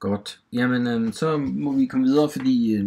Godt. Jamen, øh, så må vi komme videre, fordi øh,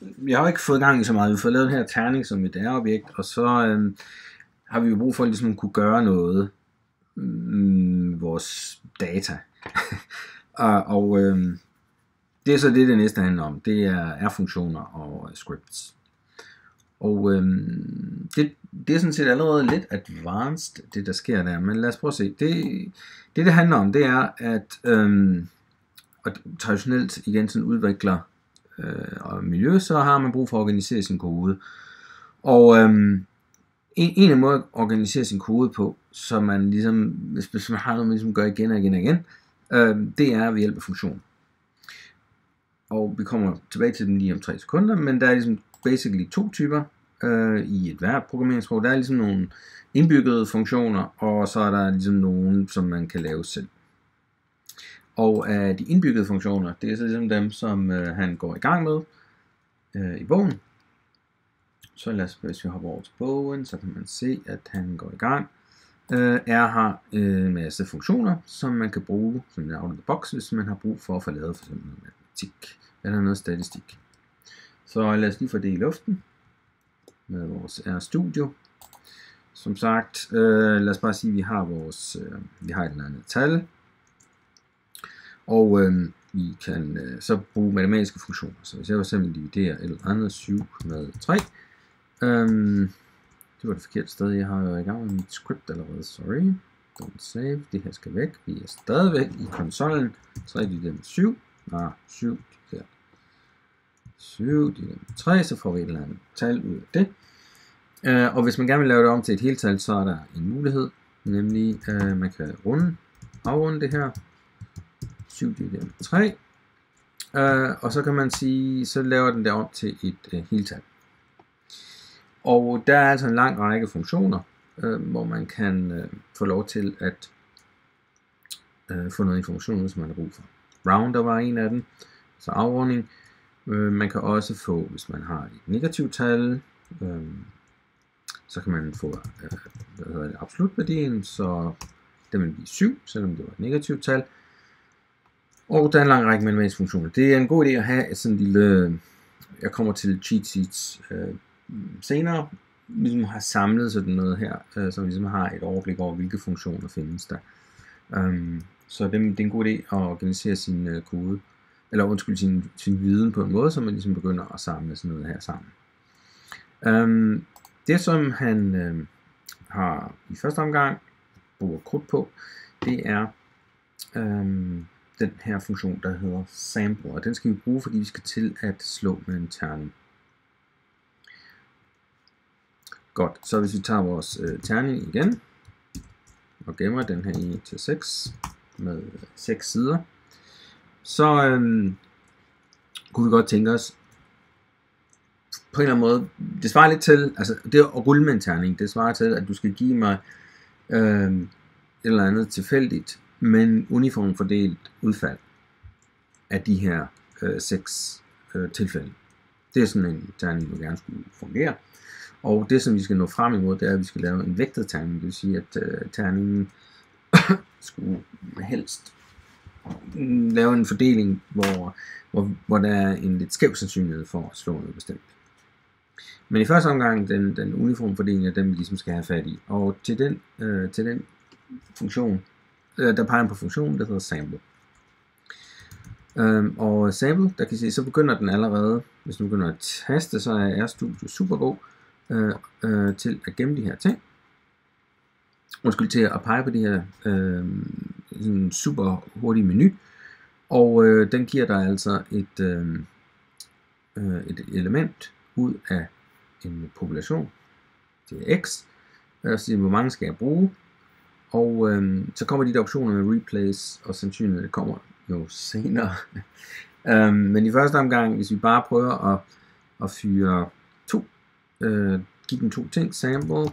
vi har ikke fået gang i så meget. Vi har fået lavet den her terning som et R-objekt, og så øh, har vi jo brug for ligesom at ligesom kunne gøre noget med vores data. og og øh, det er så det, det næste handler om. Det er R-funktioner og øh, scripts. Og øhm, det, det er sådan set allerede lidt advanced, det der sker der, men lad os prøve at se. Det, det, det handler om, det er, at øhm, og traditionelt igen sådan udvikler øh, og miljø, så har man brug for at organisere sin kode. Og øhm, en, en af måder at organisere sin kode på, så man ligesom, hvis, hvis man har noget, man ligesom gør igen og igen og igen, øh, det er ved hjælp af funktion. Og vi kommer tilbage til den lige om 3 sekunder, men der er ligesom basically to typer øh, i et hvert programmeringssprog. Der er ligesom nogle indbyggede funktioner, og så er der ligesom nogle, som man kan lave selv. Og af de indbyggede funktioner, det er så ligesom dem, som øh, han går i gang med øh, i bogen. Så lad os, hvis vi hopper over til bogen, så kan man se, at han går i gang. Øh, R har øh, en masse funktioner, som man kan bruge som en out of the box, hvis man har brug for at få lavet for eksempel matematik eller noget statistik. Så lad os lige få det i luften med vores R-studio. Som sagt, øh, lad os bare sige, at vi har vores, øh, vi har et eller andet tal, og øh, vi kan øh, så bruge matematiske funktioner. Så hvis jeg for eksempel dividerer et eller andet 7 med 3, øh, det var det forkerte sted, jeg har været i gang med mit script allerede, sorry. Don't save, det her skal væk. Vi er stadigvæk i konsollen. 3 divideret med 7. Ah, 7 divideret 7 divideret med 3, så får vi et eller andet tal ud af det. Uh, og hvis man gerne vil lave det om til et heltal, så er der en mulighed, nemlig uh, man kan runde, afrunde det her. 7 divideret med 3. Uh, og så kan man sige, så laver den der om til et uh, heltal. Og der er altså en lang række funktioner, uh, hvor man kan uh, få lov til at uh, få noget information, som man har brug for. Rounder var en af dem, så afrunding. Uh, man kan også få, hvis man har et negativt tal, uh, så kan man få øh, hvad hedder det, absolut værdien, så den vil blive 7, selvom det var et negativt tal. Og der er en lang række matematiske funktioner. Det er en god idé at have sådan en lille, jeg kommer til cheat sheets øh, senere, ligesom har samlet sådan noget her, øh, så vi ligesom har et overblik over, hvilke funktioner findes der. Um, så det, det er en god idé at organisere sin øh, kode, eller undskyld, sin, sin viden på en måde, så man ligesom begynder at samle sådan noget her sammen. Um, det som han øh, har i første omgang bruger krudt på, det er øh, den her funktion, der hedder sample, og den skal vi bruge, fordi vi skal til at slå med en terning. Godt, så hvis vi tager vores øh, terning igen, og gemmer den her i til 6 med øh, 6 sider, så øh, kunne vi godt tænke os på en eller anden måde, det svarer lidt til, altså det at rulle med en terning, det svarer til, at du skal give mig øh, et eller andet tilfældigt, men uniformfordelt udfald af de her øh, seks øh, tilfælde. Det er sådan en terning, der gerne skulle fungere. Og det, som vi skal nå frem imod, det er, at vi skal lave en vægtet terning. Det vil sige, at øh, terningen skulle helst lave en fordeling, hvor, hvor, hvor der er en lidt skæv sandsynlighed for at slå noget bestemt. Men i første omgang, den, den uniformfordeling er den, vi ligesom skal have fat i. Og til den, øh, til den funktion, Øh, der peger på funktionen, der hedder sample. Øhm, og sample, der kan se, så begynder den allerede, hvis du begynder at taste, så er RStudio super god øh, øh, til at gemme de her ting. Undskyld til at pege på de her øh, sådan super hurtige menu. Og øh, den giver dig altså et, øh, øh et element ud af en population. Det er x. Og så hvor mange skal jeg bruge. Og øhm, så kommer de der optioner med replace og sandsynlighed, det kommer jo senere. øhm, men i første omgang, hvis vi bare prøver at, at fyre to, øh, give den to ting, sample,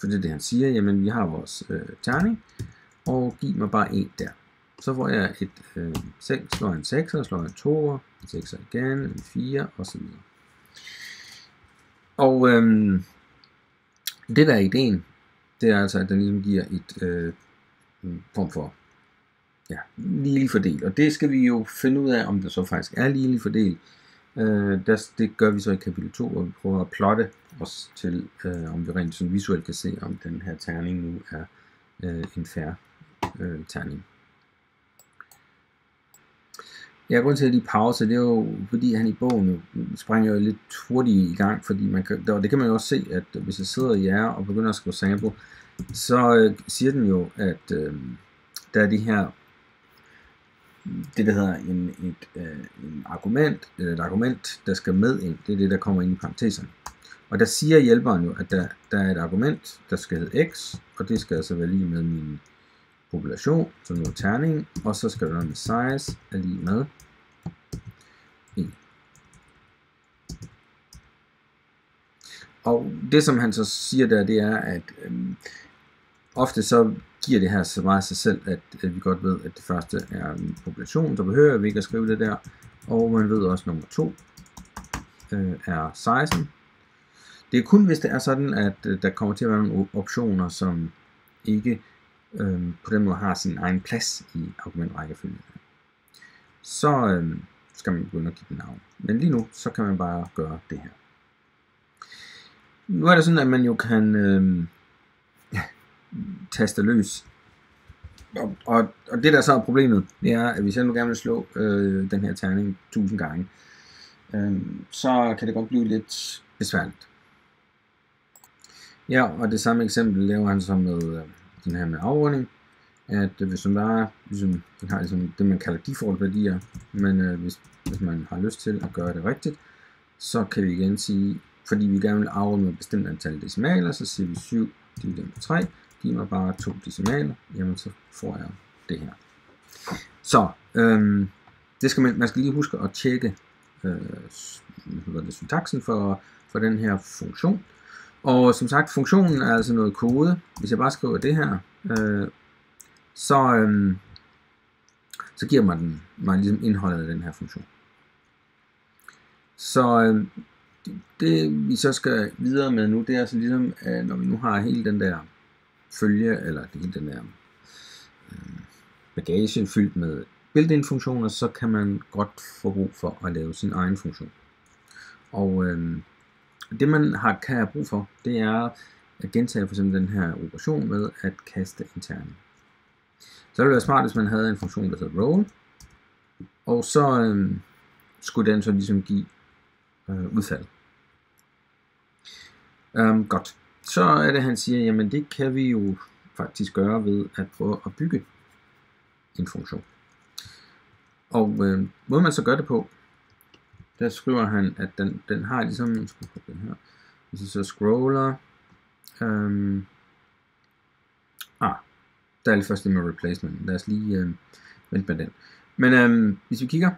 for det er det han siger, jamen vi har vores øh, terning, og giv mig bare en der. Så får jeg et øh, selv slår en 6, slår en 2, en 6 igen, en 4 og så videre. Og øhm, det der er ideen, det er altså, at den ligesom giver et øh, form for ja, ligelig fordel. Og det skal vi jo finde ud af, om det så faktisk er ligelig fordel. Øh, der, det gør vi så i kapitel 2, hvor vi prøver at plotte os til, øh, om vi rent sådan visuelt kan se, om den her terning nu er øh, en færre øh, terning. Jeg grund til at de pause, det er jo fordi han i bogen springer jo lidt hurtigt i gang, fordi man kan, det kan man jo også se, at hvis jeg sidder i jer og begynder at skrive sample, så øh, siger den jo, at øh, der er de her, det der hedder en, et, øh, en argument, øh, et argument, der skal med ind, det er det, der kommer ind i parenteserne. Og der siger hjælperen jo, at der, der er et argument, der skal hedde x, og det skal altså være lige med min population, så nu terning, og så skal der med size, er lige med 1. Og det som han så siger der, det er, at øhm, ofte så giver det her så meget sig selv, at, at vi godt ved, at det første er øhm, en population, så behøver vi ikke at skrive det der. Og man ved også, at nummer 2 øh, er sizen. Det er kun, hvis det er sådan, at øh, der kommer til at være nogle optioner, som ikke øh, på den måde har sin egen plads i argumentrækkefølgen. Så øh, skal man begynde at give den navn. Men lige nu, så kan man bare gøre det her. Nu er det sådan, at man jo kan øh, taste løs. Og, og, og det der så er problemet, det er, at hvis jeg nu gerne vil slå øh, den her terning 1000 gange, øh, så kan det godt blive lidt besværligt. Ja, og det samme eksempel laver han så med øh, den her med afrunding, at hvis man bare ligesom, den har ligesom det, man kalder default værdier, men øh, hvis, hvis man har lyst til at gøre det rigtigt, så kan vi igen sige, fordi vi gerne vil afrunde med et bestemt antal decimaler, så siger vi 7 divideret med 3, giv mig bare to decimaler, jamen så får jeg det her. Så, øhm, det skal man, man skal lige huske at tjekke øh, hvad det, syntaksen for, for den her funktion. Og som sagt, funktionen er altså noget kode. Hvis jeg bare skriver det her, øh, så, øh, så giver mig den mig ligesom indholdet af den her funktion. Så øh, det vi så skal videre med nu, det er altså ligesom, at når vi nu har hele den der følge, eller hele den der øh, bagage fyldt med built-in funktioner, så kan man godt få brug for at lave sin egen funktion. Og øh, det man har, kan have brug for, det er at gentage for eksempel den her operation med at kaste en terning. Så ville det være smart, hvis man havde en funktion, der hedder roll, og så øh, skulle den så ligesom give øh, udfald. Um, godt. Så er det, han siger, jamen det kan vi jo faktisk gøre ved at prøve at bygge en funktion. Og øh, måden man så gør det på, der skriver han, at den, den har ligesom, den her, hvis jeg så scroller, øhm, ah, der er lige først det med replacement. Lad os lige øh, vente med den. Men øhm, hvis vi kigger,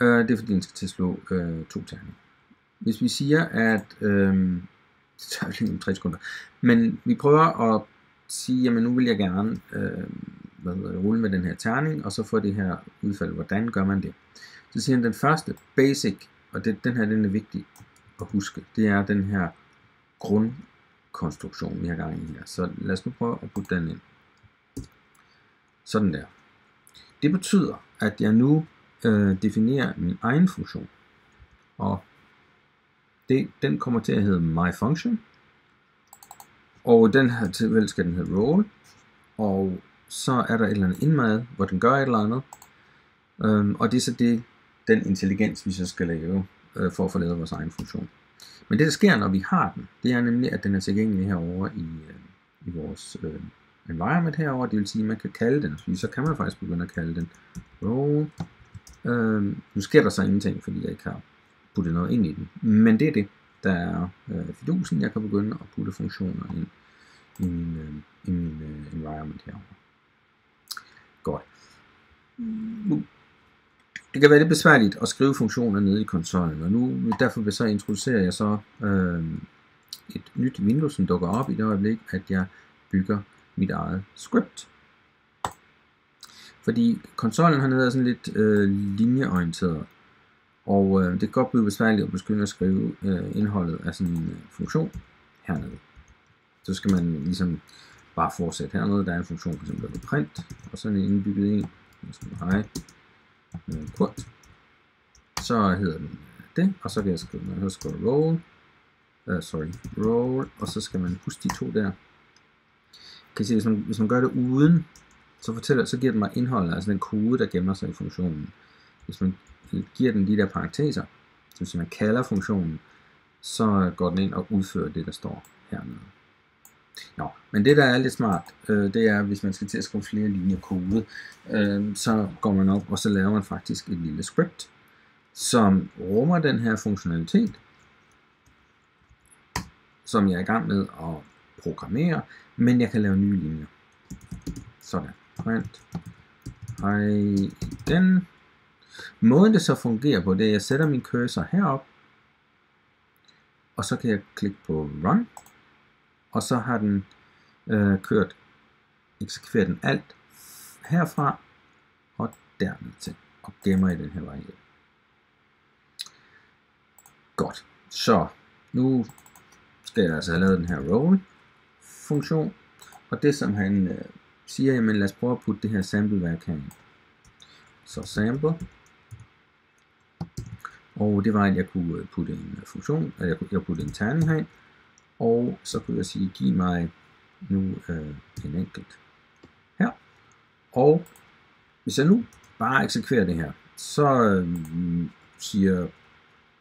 øh, det er fordi den skal til at slå øh, to terninger. Hvis vi siger, at øh, det tager lige om 3 sekunder, men vi prøver at sige, jamen nu vil jeg gerne øh, hvad hedder det, rulle med den her terning, og så få det her udfald. Hvordan gør man det? Så siger han, den første, basic, og det, den her den er vigtig at huske, det er den her grundkonstruktion, vi har gang i her. Så lad os nu prøve at putte den ind. Sådan der. Det betyder, at jeg nu øh, definerer min egen funktion. Og det, den kommer til at hedde myFunction. Og den her tilfælde skal den hedde roll. Og så er der et eller andet indmad, hvor den gør et eller andet. Øhm, og det er så det, den intelligens, vi så skal lave øh, for at få lavet vores egen funktion. Men det, der sker, når vi har den, det er nemlig, at den er tilgængelig herovre i, øh, i vores øh, environment herover. Det vil sige, at man kan kalde den, fordi så kan man faktisk begynde at kalde den roll. Øh, nu sker der så ingenting, fordi jeg ikke har puttet noget ind i den. Men det er det, der er øh, fidusen. Jeg kan begynde at putte funktioner ind i min, øh, i min øh, environment herovre. Godt. Nu det kan være lidt besværligt at skrive funktioner nede i konsollen, og nu derfor vil så introducere jeg så øh, et nyt vindue, som dukker op i det øjeblik, at jeg bygger mit eget script. Fordi konsollen hernede er sådan lidt øh, linjeorienteret, og øh, det kan godt blive besværligt at begynde at skrive øh, indholdet af sådan en øh, funktion hernede. Så skal man ligesom bare fortsætte hernede. Der er en funktion, for eksempel, hedder print, og sådan en indbygget en. Hej, Mm, kort. Så hedder den øh, det, og så kan jeg skrive, når skal roll, uh, sorry, roll, og så skal man huske de to der. Kan I se, hvis man, hvis man gør det uden, så, fortæller, så giver den mig indholdet, altså den kode, der gemmer sig i funktionen. Hvis man øh, giver den de der parenteser, så hvis man kalder funktionen, så går den ind og udfører det, der står hernede. Nå, men det der er lidt smart, øh, det er, hvis man skal til at skrive flere linjer kode, øh, så går man op, og så laver man faktisk et lille script, som rummer den her funktionalitet, som jeg er i gang med at programmere, men jeg kan lave nye linjer. Sådan. Print. Hej den. Måden det så fungerer på, det er, at jeg sætter min cursor herop, og så kan jeg klikke på Run, og så har den øh, kørt, eksekveret den alt herfra og derned til, og gemmer i den her variabel. Godt, så nu skal jeg altså have lavet den her roll funktion, og det som han øh, siger, jamen lad os prøve at putte det her sample værk. Så sample, og det var, at jeg kunne øh, putte en øh, funktion, at jeg kunne, jeg putte en terning herind, og så kunne jeg sige, giv mig nu øh, en enkelt her. Og hvis jeg nu bare eksekverer det her, så øh, siger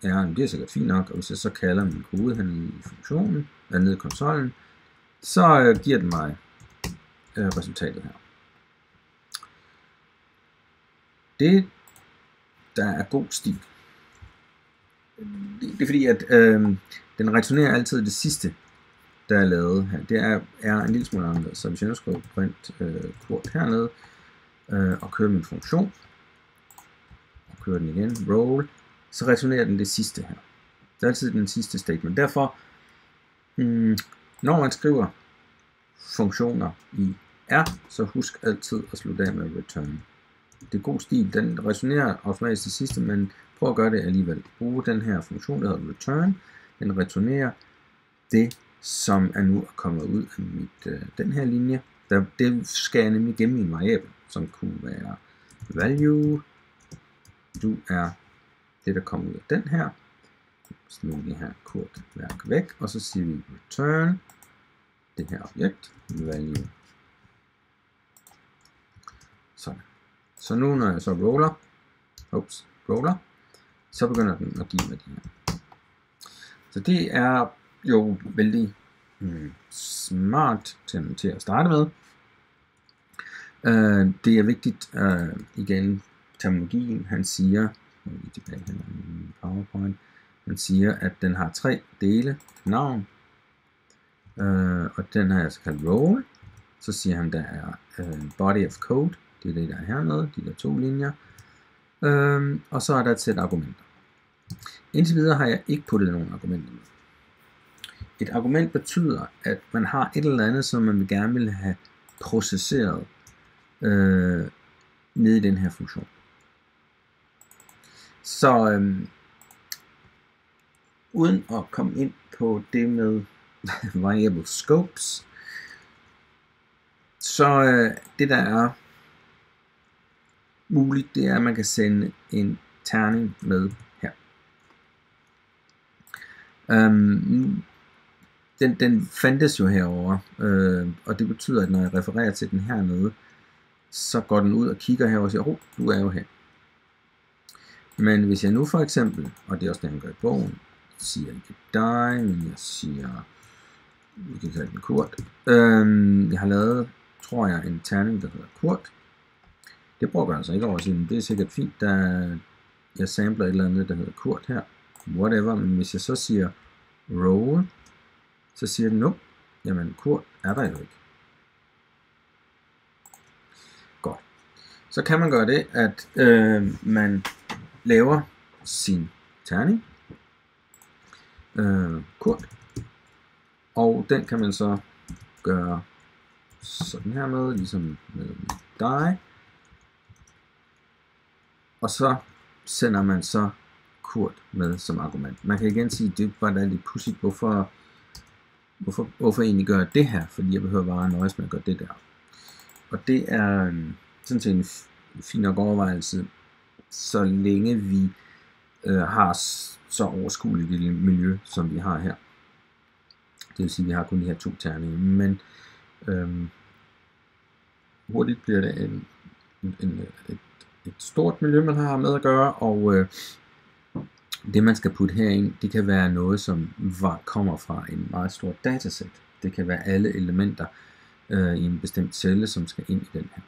ja, det er sikkert fint nok, og hvis jeg så kalder min kode hernede i funktionen, eller nede i konsollen, så øh, giver den mig øh, resultatet her. Det, der er god stil, det er fordi, at øh, den returnerer altid det sidste, der er lavet her. Det er, er en lille smule anderledes. Så hvis jeg nu skriver print øh, kort hernede, øh, og kører min funktion, og kører den igen, roll, så returnerer den det sidste her. Det er altid den sidste statement. Derfor, hmm, når man skriver funktioner i R, så husk altid at slutte af med return. Det er god stil. Den resonerer automatisk det sidste, men prøv at gøre det alligevel. Brug den her funktion, der hedder return. Den returnerer det, som er nu kommet ud af mit, øh, den her linje. Der, det skal jeg nemlig gemme i en variabel, som kunne være value. Du er det, der kommer ud af den her. Så nu det her kort værk væk, og så siger vi return det her objekt, value. Sådan. Så nu når jeg så roller, ups, roller, så begynder den at give mig de her. Så det er jo vældig mm, smart til, til at starte med. Uh, det er vigtigt, uh, igen, terminologien, han siger, er tilbage her i PowerPoint, han siger, at den har tre dele, navn, uh, og den har jeg så kaldt role, så siger han, der er uh, body of code, det er det, der er hernede, de der to linjer, uh, og så er der et sæt argumenter. Indtil videre har jeg ikke puttet nogen argumenter med. Et argument betyder, at man har et eller andet, som man gerne vil have processeret øh, nede i den her funktion. Så øh, uden at komme ind på det med variable scopes, så øh, det der er muligt, det er, at man kan sende en terning med. Um, den, den fandtes jo herover, øh, og det betyder, at når jeg refererer til den hernede, så går den ud og kigger herover og siger, oh, du er jo her. Men hvis jeg nu for eksempel, og det er også det, han gør i bogen, siger ikke dig, men jeg siger, vi kan kalde den Kurt. Øhm, jeg har lavet, tror jeg, en terning, der hedder Kurt. Det bruger jeg altså ikke over siden, det er sikkert fint, da jeg sampler et eller andet, der hedder Kurt her. Whatever, men hvis jeg så siger roll, så siger den, nu, jamen Kurt er der jo ikke. Godt. Så kan man gøre det, at øh, man laver sin terning, øh, Kurt, og den kan man så gøre sådan her med, ligesom med dig. Og så sender man så Kurt med som argument. Man kan igen sige, det var da lidt pudsigt, hvorfor hvorfor, hvorfor egentlig gøre det her? Fordi jeg behøver bare at nøjes med at gøre det der. Og det er øhm, sådan set en fin nok overvejelse, så længe vi øh, har så overskueligt et miljø, som vi har her. Det vil sige, at vi har kun de her to terninger. Men øhm, hurtigt bliver det en, en, en, et, et stort miljø, man har med at gøre, og øh, det man skal putte herind, det kan være noget, som var, kommer fra en meget stor datasæt. Det kan være alle elementer øh, i en bestemt celle, som skal ind i den her.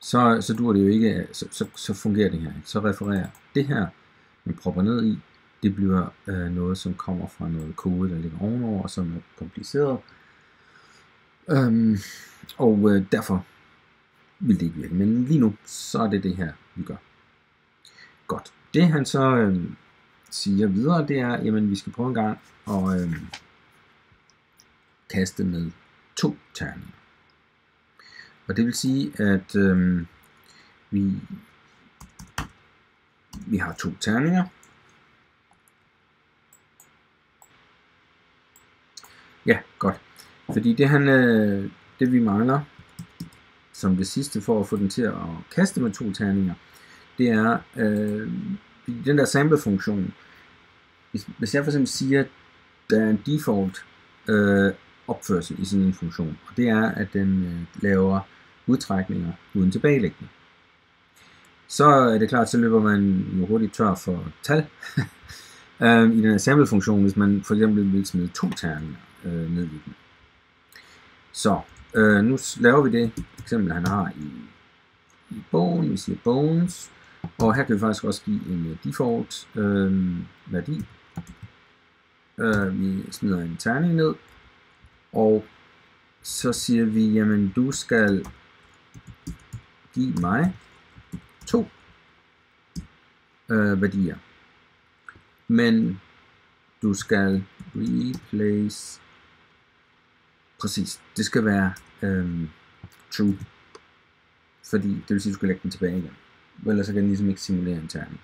Så, så dur det jo ikke, øh, så, så, så fungerer det her. Så refererer det her, man propper ned i, det bliver øh, noget, som kommer fra noget kode, der ligger ovenover, som er kompliceret. Øhm, og øh, derfor vil det ikke virke. Men lige nu, så er det det her, vi gør. Godt. Det han så øh, siger videre, det er, jamen vi skal prøve en gang at øh, kaste med to terninger. Og det vil sige, at øh, vi, vi har to terninger. Ja, godt. Fordi det, han, øh, det vi mangler som det sidste for at få den til at kaste med to terninger, det er øh, den der sample-funktion. Hvis, hvis jeg for eksempel siger, at der er en default øh, opførsel i sådan en funktion, og det er, at den øh, laver udtrækninger uden tilbagelægning. Så er det klart, så løber man jo hurtigt tør for tal øh, i den her sample-funktion, hvis man for eksempel vil smide to terninger øh, ned i den. Så øh, nu laver vi det eksempel, han har i, i bogen. Vi siger bones, og her kan vi faktisk også give en øh, default øh, værdi. Øh, vi smider en terning ned, og så siger vi, jamen du skal give mig to øh, værdier. Men du skal replace præcis, det skal være øh, true. Fordi det vil sige, at du skal lægge den tilbage igen. Ellers så kan den ligesom ikke simulere en terning.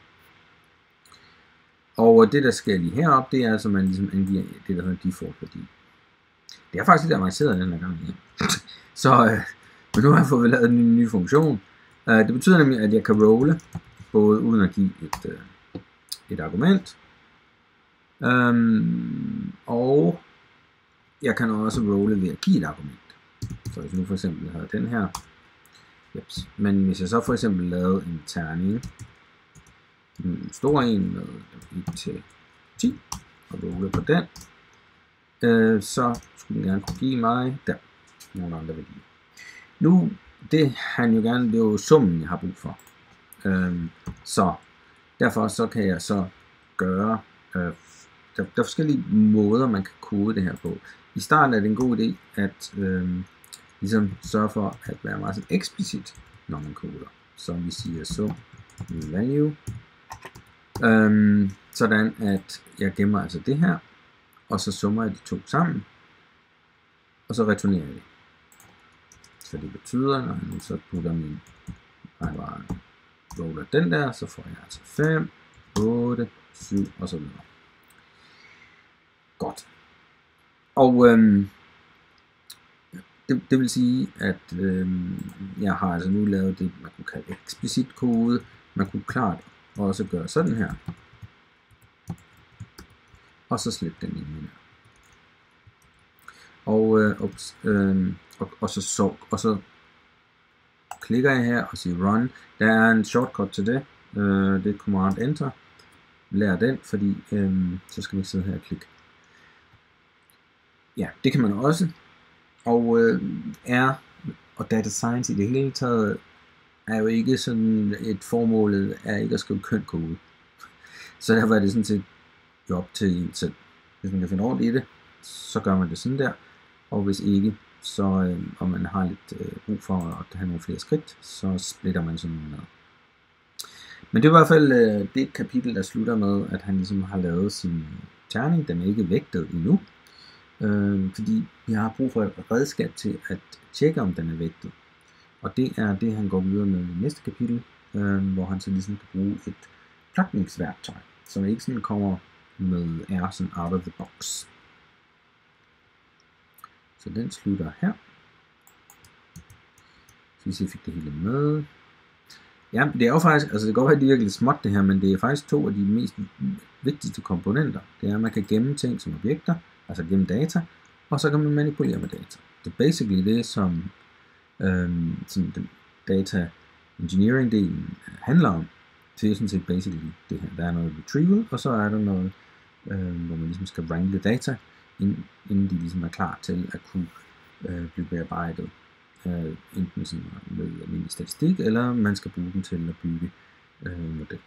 Og det der sker lige heroppe, det er altså, at man ligesom angiver det, der hedder default værdi. Det er faktisk lidt avanceret den her gang. Ja. så øh, men nu har jeg fået lavet en ny funktion. Øh, det betyder nemlig, at jeg kan rolle, både uden at give et, øh, et argument. øhm, og jeg kan også rolle ved at give et argument. Så hvis nu for eksempel har den her, jeps. men hvis jeg så for eksempel lavede en terning, en stor en med 1 til 10, og rulle på den, øh, så skulle den gerne kunne give mig der nogle andre værdier. Nu, det han jo gerne, det er jo summen, jeg har brug for. Øh, så derfor så kan jeg så gøre, øh, der, der er forskellige måder, man kan kode det her på. I starten er det en god idé at øh, ligesom sørge for at være meget sådan eksplicit, når man koder. Så vi siger sum value, øhm, sådan at jeg gemmer altså det her, og så summer jeg de to sammen, og så returnerer jeg det. Så det betyder, når jeg så putter min, bare roller den der, så får jeg altså 5, 8, 7 og så videre. Godt. Og øhm, det, det vil sige, at øh, jeg har altså nu lavet det, man kunne kalde eksplicit kode. Man kunne klart også gøre sådan her. Og så slette den ind her. Og, øh, ups, øh, og, og, så, så, og så klikker jeg her og siger run. Der er en shortcut til det. Øh, det er command enter. Lær den, fordi øh, så skal vi sidde her og klikke. Ja, det kan man også. Og øh, er, og data science i det hele taget, er jo ikke sådan et formålet, er ikke at skrive køn kode. Så derfor er det sådan set jo op til en selv. Hvis man kan finde ordentligt i det, så gør man det sådan der. Og hvis ikke, så øh, og man har lidt øh, brug for at have nogle flere skridt, så splitter man sådan noget. Men det er i hvert fald øh, det kapitel, der slutter med, at han ligesom har lavet sin terning. Den er ikke vægtet endnu, øh, fordi jeg har brug for et redskab til at tjekke, om den er vægtet. Og det er det, han går videre med i næste kapitel, øh, hvor han så ligesom kan bruge et plukningsværktøj, som ikke sådan kommer med er sådan out of the box. Så den slutter her. Så hvis jeg fik det hele med. Ja, det er jo faktisk, altså det går godt være, at det er småt det her, men det er faktisk to af de mest vigtigste komponenter. Det er, at man kan gemme ting som objekter, altså gennem data, og så kan man manipulere med data. Det er basically det, som, øhm, som den data engineering-delen handler om. Det er sådan set basically det her. Der er noget retrieval, og så er der noget, øh, hvor man ligesom skal wrangle data, inden, inden de ligesom er klar til at kunne øh, blive bearbejdet. Øh, enten sådan med almindelig statistik, eller man skal bruge dem til at bygge øh, model.